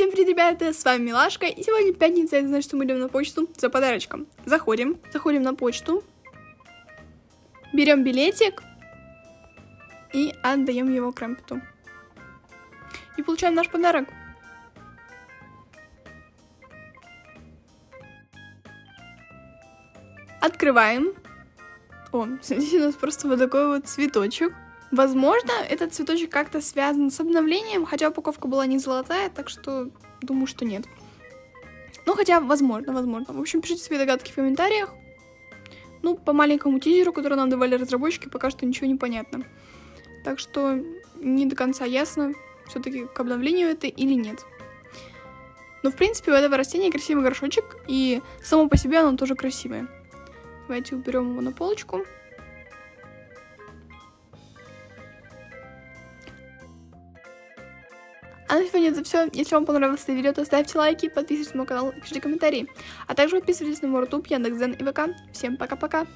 ребята, с вами Милашка, и сегодня пятница, это значит, что мы идем на почту за подарочком. Заходим, заходим на почту, берем билетик и отдаем его Крампету. И получаем наш подарок. Открываем. О, здесь у нас просто вот такой вот цветочек. Возможно, этот цветочек как-то связан с обновлением, хотя упаковка была не золотая, так что думаю, что нет. Ну, хотя, возможно, возможно. В общем, пишите свои догадки в комментариях. Ну, по маленькому тизеру, который нам давали разработчики, пока что ничего не понятно. Так что не до конца ясно, все-таки к обновлению это или нет. Но, в принципе, у этого растения красивый горшочек, и само по себе оно тоже красивое. Давайте уберем его на полочку. А на сегодня это все. Если вам понравилось это видео, то ставьте лайки, подписывайтесь на мой канал и пишите комментарии. А также подписывайтесь на мой YouTube, Яндекс.Зен и ВК. Всем пока-пока!